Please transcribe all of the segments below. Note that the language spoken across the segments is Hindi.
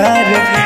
के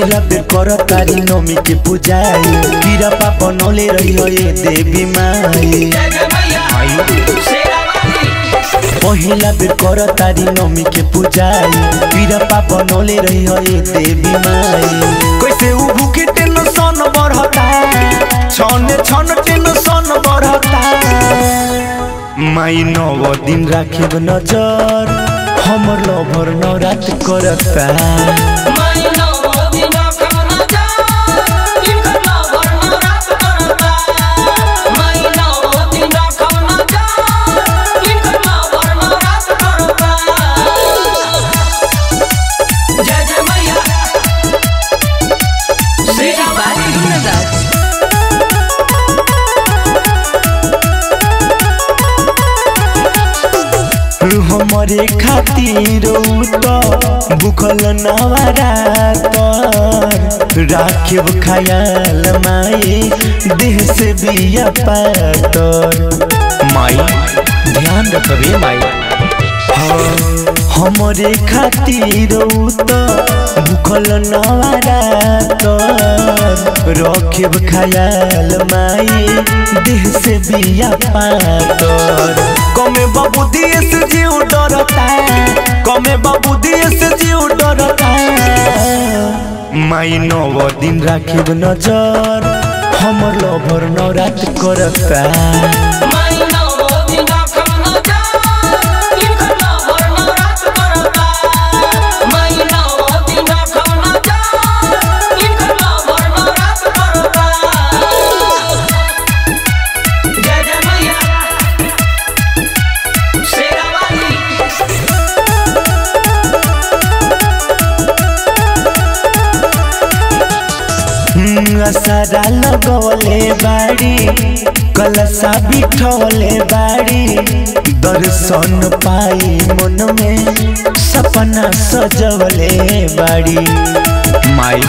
पहिला बेर कर के पूजाई कीरा पाप नौले रही हो ये देवी माई। पहिला बेर कर तारी नमी के पूजाई कीरा पाप नौले रही हो ये देवी माई। कैसे उ भूखे टेंशन बढ़ता? छने छन टेंशन बढ़ता। माई नव दिन राखिब नज़र, हमर लभर नवरात करता। हमरे खातिर भूखल राखिब खयाल माई, देह से बिया पातर। माई, ध्यान रखबे माई। हमरे खातिर त भूखल रखिब खयाल माई, देह से बिया पातर। कमे बाबू दिए से जीव कमे बाबू दिए से जीव माई नव दिन राखिब नज़र, हमर लभर नवरात करता सारा लगवले बाड़ी कलसा बिठवले बाड़ी। दर्शन पाई मन में सपना सजवले बाड़ी। माई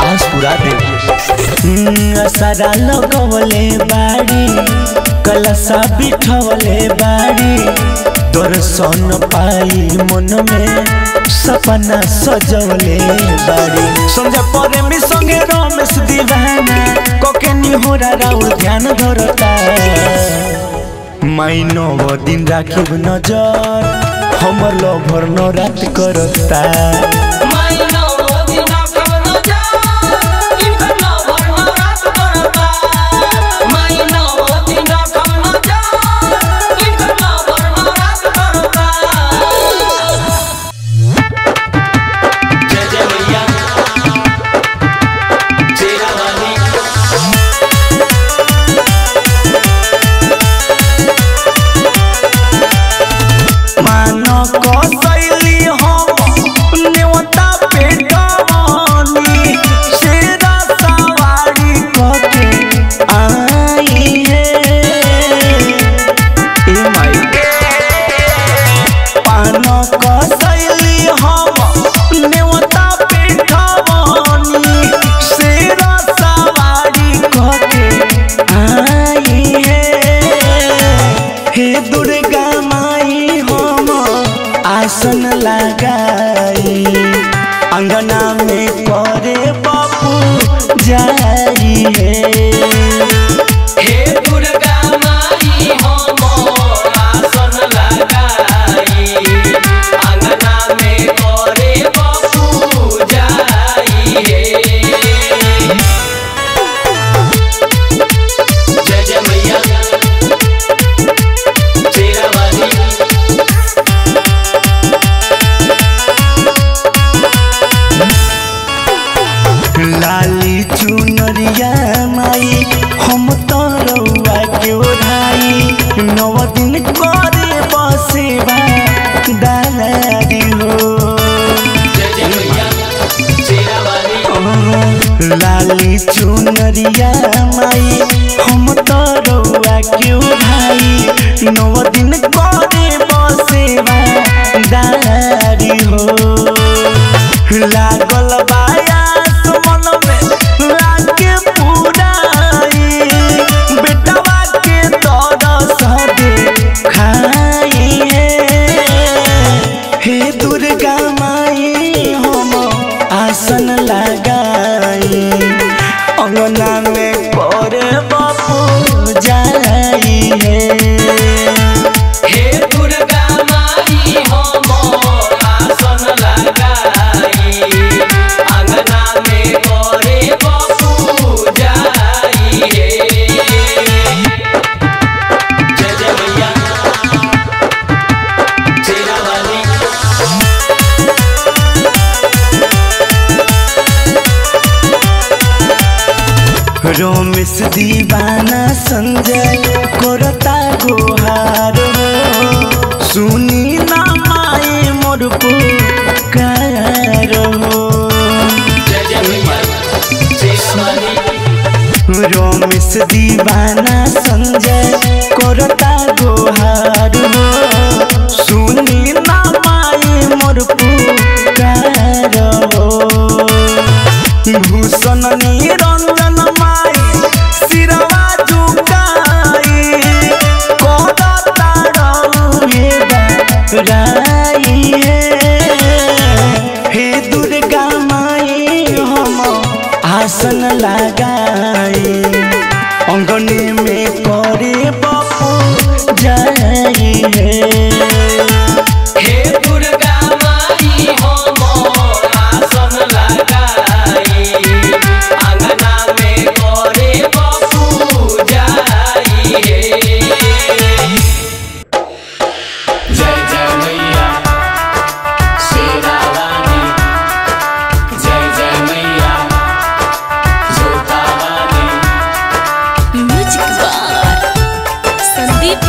आज पूरा दे सारा लगवले बाड़ी कलसा बिठवले बाड़ी। दर्शन पाई मन में सपना सजवले बाड़ी संजय प्रेमी संगे रमेश दीवाना कोके निहोरा राउर ध्यान धरता। माई नव दिन राखिब नजर हमर लभर नवरात करता।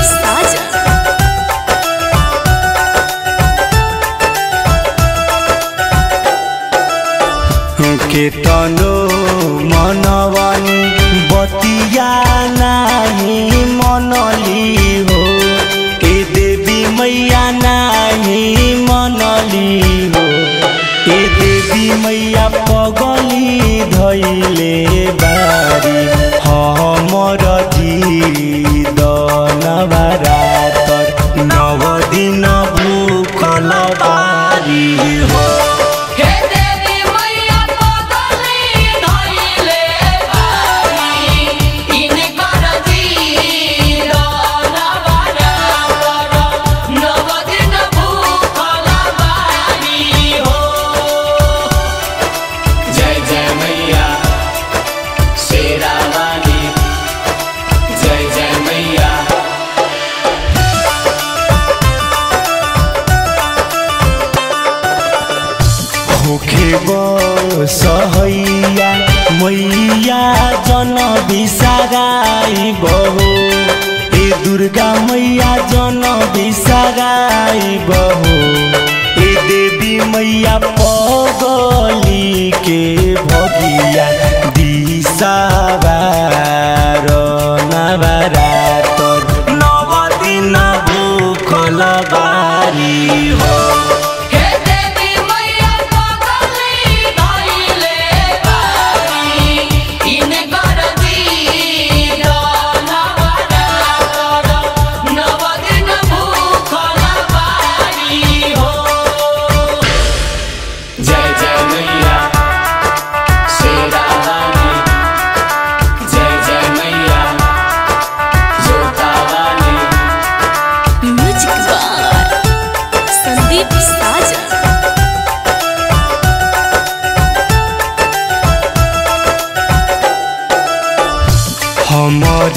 साजन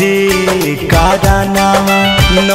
हमारे का दाना दिन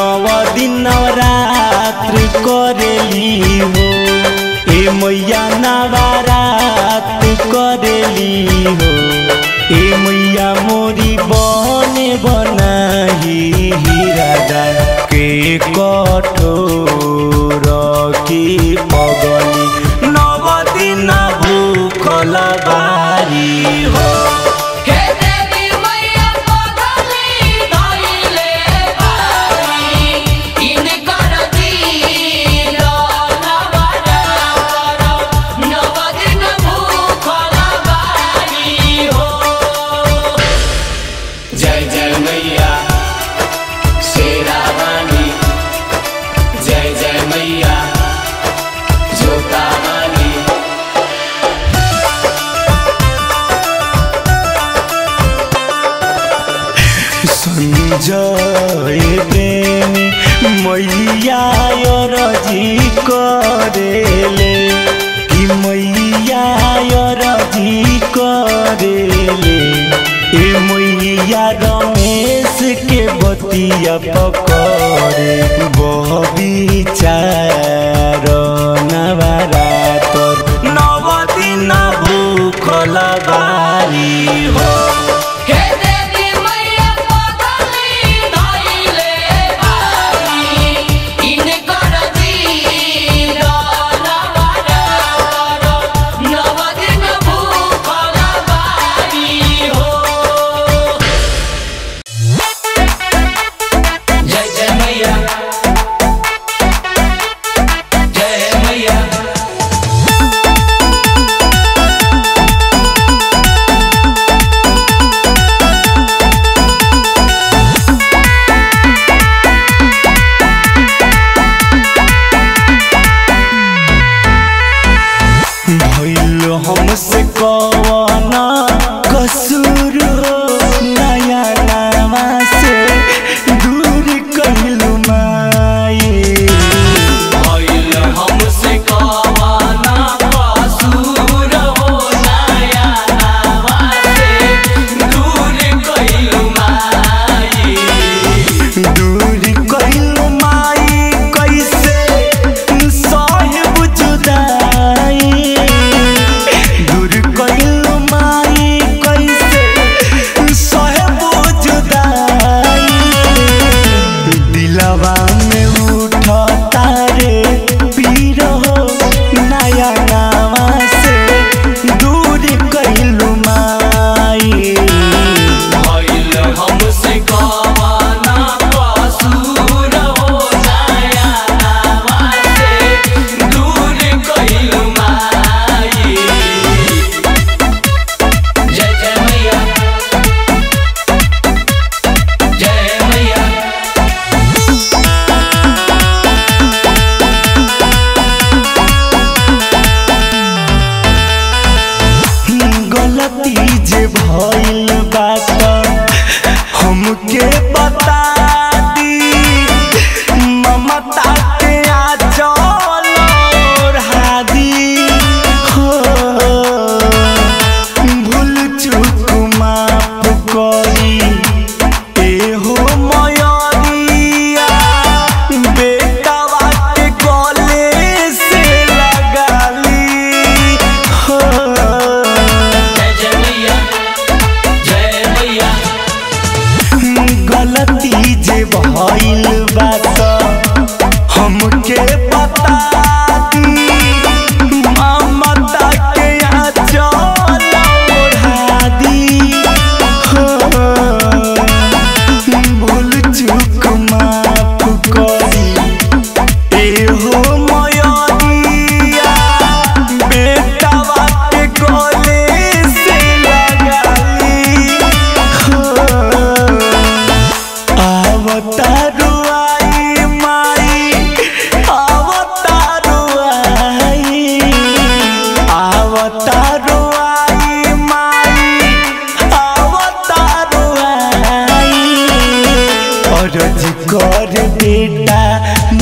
बेटा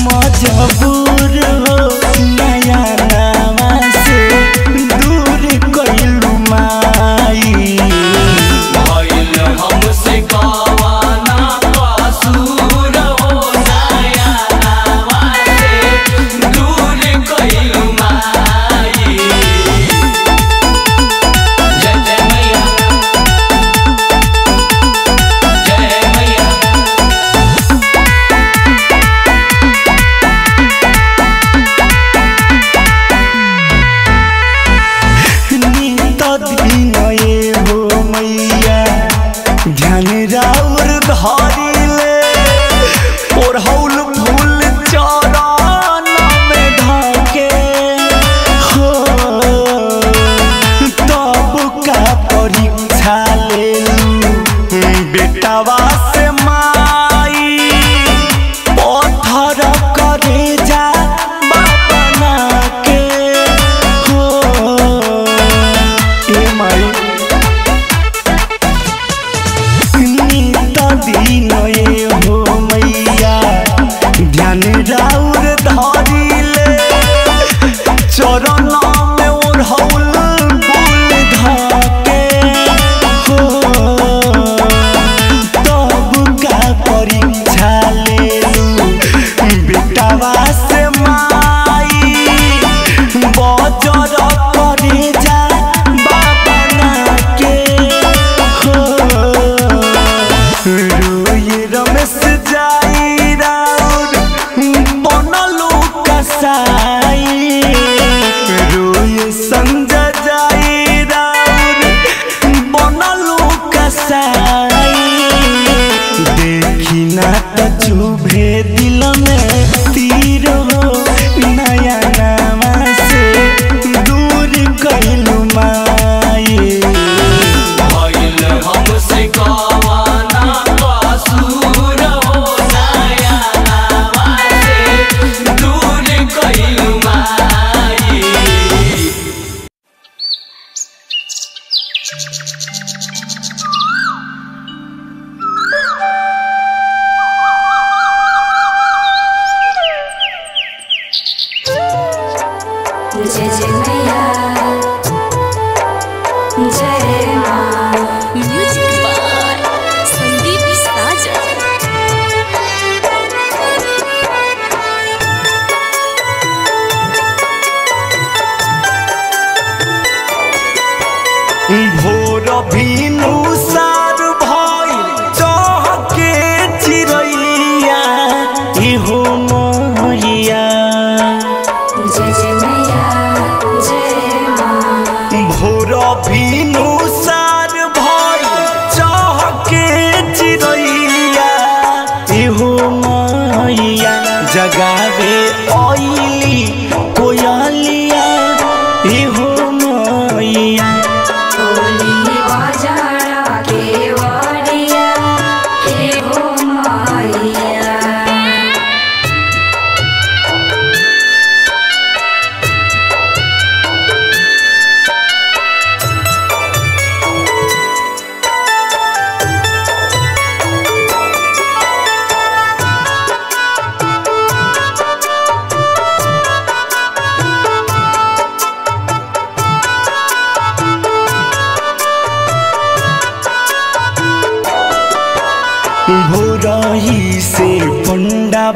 मजबूर দিলাম রে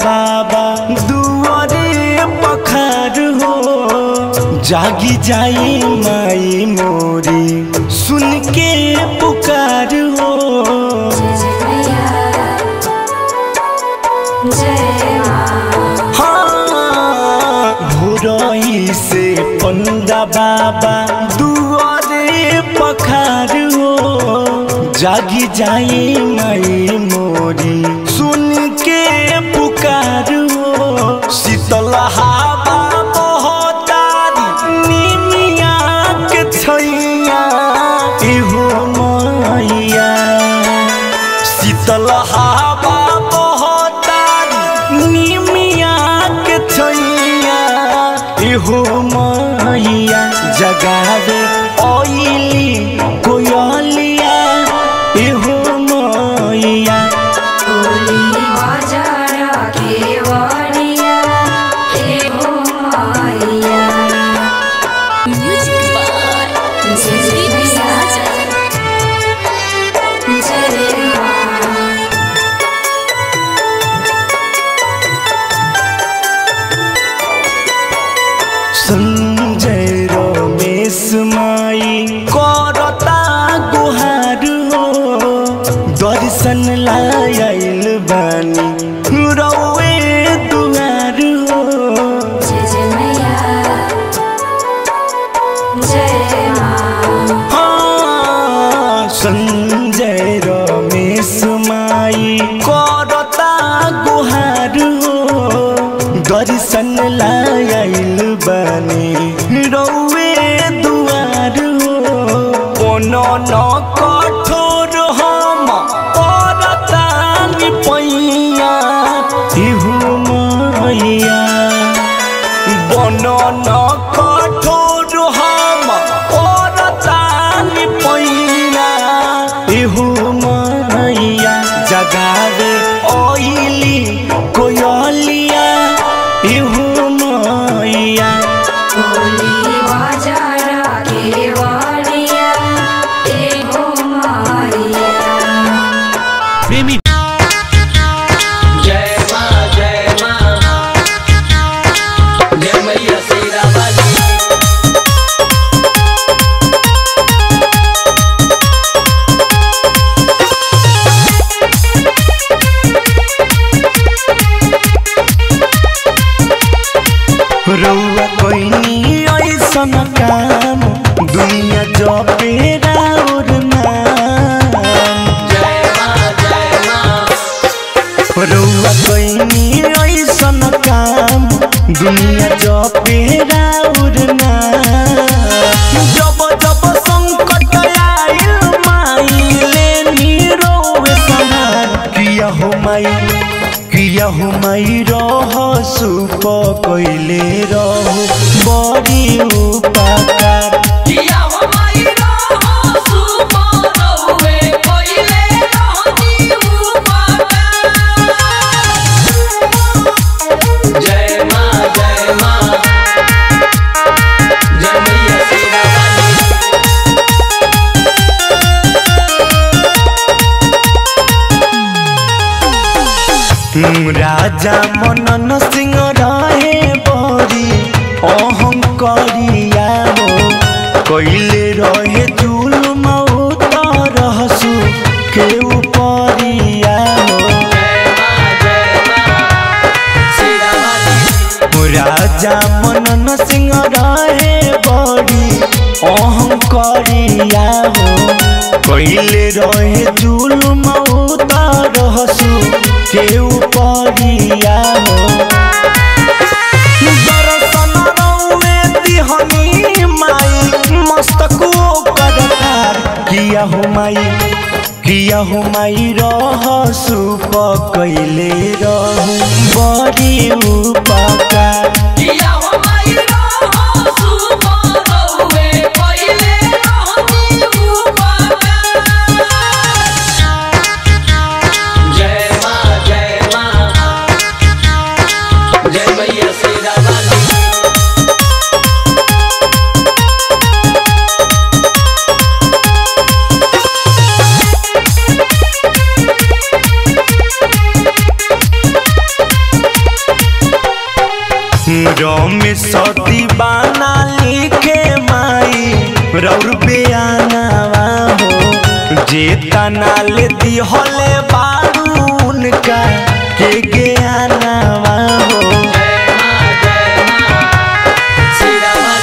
बाबा दुआरे पखार हो। जागी जाई माई मोरी सुन के पुकार हो। हाँ, से पंडा बाबा दुआरे पखार हो। जागी जाई माई मोरी शीतला no दुनिया जपे राउर जब जब संकट आइल माई लेनी रोवे सहार किया हो माई, किया हो माई रह सुप कइले रहु। राजा मनन सिंह रहे बरी अहंकरिया हो कइले रहे जुलुम रहसु के हो राजा मनन सिंह रहे बड़ी अहंकरिया हो कइले रहे जुलुम रहसु के हो माई किया हो माई रह सुप कैले रहू। बड़ी उपकार। किया हो माई रमेश दीवाना लिखे माई। रौर बेआनावा हो जे तनाल दिहले बारू उनका। के ज्ञानावा हो जय माँ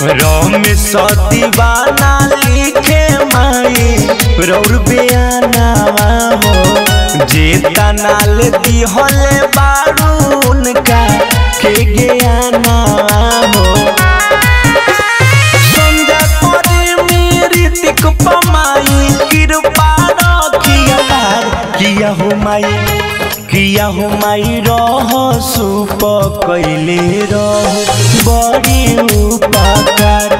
माँ रमेश दीवाना लिखे माई। रौर बेआनावा हो जे तनाल दिहले बारू उनका। के हो संजा करे मेरी तिक किया हो माई, किया हो माई, रह सुप कैले रह। बड़ी उपकार